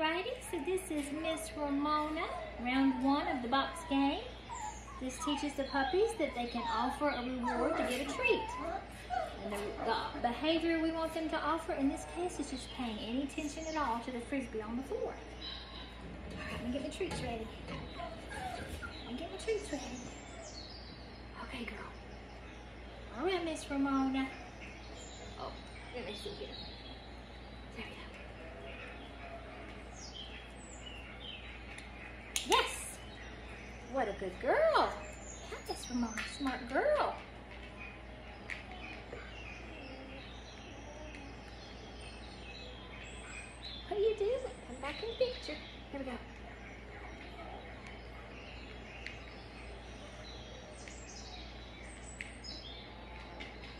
Alrighty, so this is Miss Ramona, round one of the box game. This teaches the puppies that they can offer a reward to get a treat. And the, the behavior we want them to offer in this case is just paying any attention at all to the frisbee on the floor. Alright, let me get my treats ready. Let me get my treats ready. Okay, girl. Alright, Miss Ramona. Oh, let me see here. There we go. Yes! What a good girl. That's Ramona, smart girl. What are you doing? Come back in the picture. Here we go.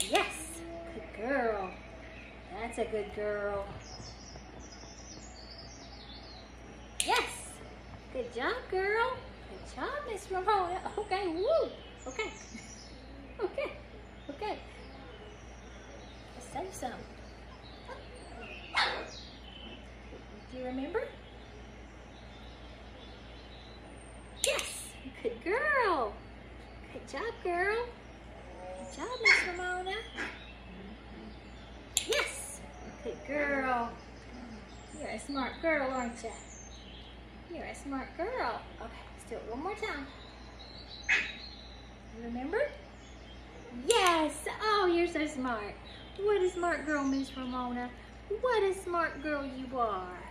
Yes! Good girl. That's a good girl. Yes! Good job, girl. Good job, Miss Ramona. Okay, woo! Okay. Okay. Okay. Let's say some. Do you remember? Yes! Good girl. Good job, girl. Good job, Miss Ramona. Yes! Good girl. You're a smart girl, aren't you? You're a smart girl. Okay, let's do it one more time. Remember? Yes! Oh, you're so smart. What a smart girl, Miss Ramona. What a smart girl you are.